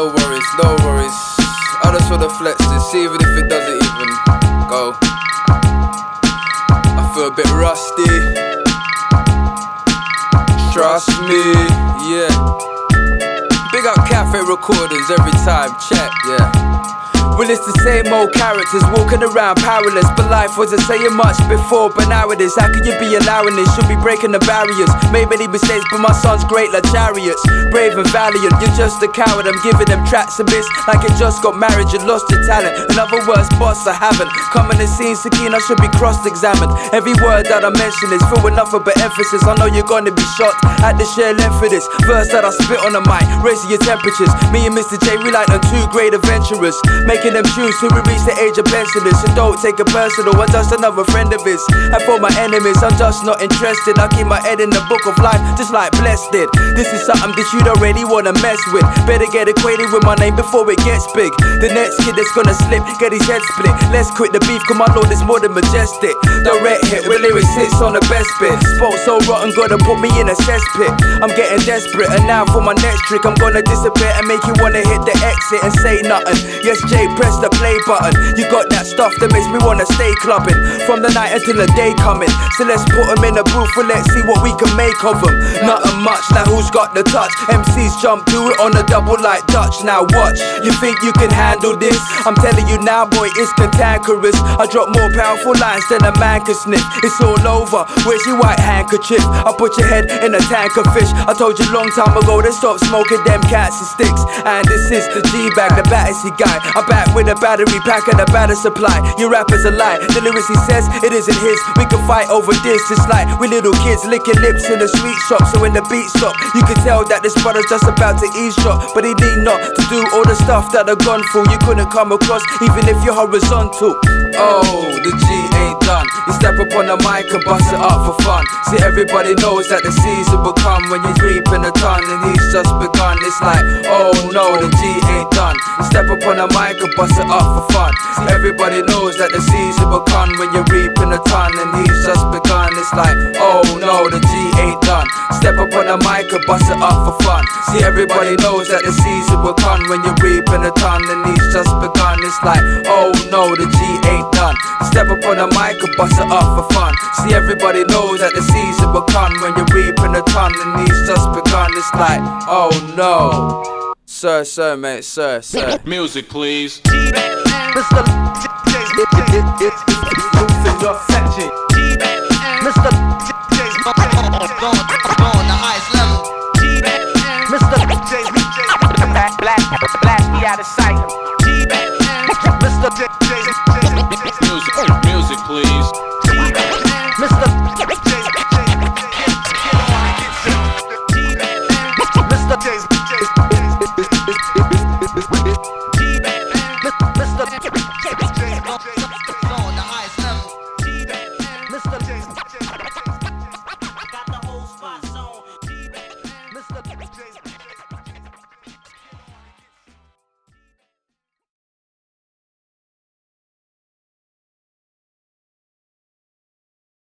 No worries, no worries. I just wanna flex this, even if it doesn't even go. I feel a bit rusty. Trust me, yeah. Big up cafe recordings every time, check, yeah. Well, it's the same old characters walking around powerless. But life wasn't saying much before, but now it is. How can you be allowing this? Should be breaking the barriers. Made many mistakes, but my son's great like chariots. Brave and valiant, you're just a coward. I'm giving them tracks a miss. Like you just got married, you lost your talent. In other words, boss, I haven't. Coming the scene, Sakine, I should be cross examined. Every word that I mention is full enough of emphasis. I know you're gonna be shocked at the sheer length for this. Verse that I spit on the mic, raising your temperatures. Me and Mr. J, we like them two great adventurers. Making them choose till we reach the age of pensioners. So don't take it personal, I'm just another friend of his. And for my enemies, I'm just not interested. I keep my head in the book of life, just like blessed did. This is something that you'd already wanna mess with. Better get acquainted with my name before it gets big. The next kid that's gonna slip, get his head split. Let's quit the beef, cause my lord is more than majestic. Direct hit with lyrics hits on the best bit. Spoke so rotten, gotta put me in a cesspit. I'm getting desperate, and now for my next trick, I'm gonna disappear and make you wanna hit the exit and say nothing. Yes, Jay, press the play button. You got that stuff that makes me wanna stay clubbing from the night until the day coming. So let's put them in a booth and let's see what we can make of them. Nothing much, now who's got the touch? MCs jump to it on a double like Dutch. Now watch, you think you can handle this? I'm telling you now, boy, it's cantankerous. I drop more powerful lines than a man can sniff. It's all over. Where's your white handkerchief? I put your head in a tank of fish. I told you long time ago to stop smoking them cats and sticks. And this is the Gee Bag, the baddest guy. I'm back with a battery pack and a batter supply. Your rap is a lie. The lyrics he says, it isn't his. We can fight over this. It's like we little kids licking lips in the sweet shop. So when the beat stop, you can tell that this brother's just about to eavesdrop. But he need not to do all the stuff that I've gone through. You couldn't come across even if you're horizontal. Oh, the G ain't done. You step up on the mic and bust it up for fun. See, everybody knows that the season will come when you're reaping a ton and he's just begun. It's like, oh no, the on the mic and bust it up for fun. Everybody knows that the season will come when you're reaping a ton and he's just begun. It's like, oh no, the G ain't done. Step up on the mic and bust it up for fun. See, everybody knows that the season will come when you're reaping a ton and he's just begun. It's like, oh no, the G ain't done. Step up on the mic and bust it up for fun. See, everybody knows that the season will come when you're reaping a ton and he's just begun. It's like, oh no. Sir, sir, mate, sir, sir. Music, please.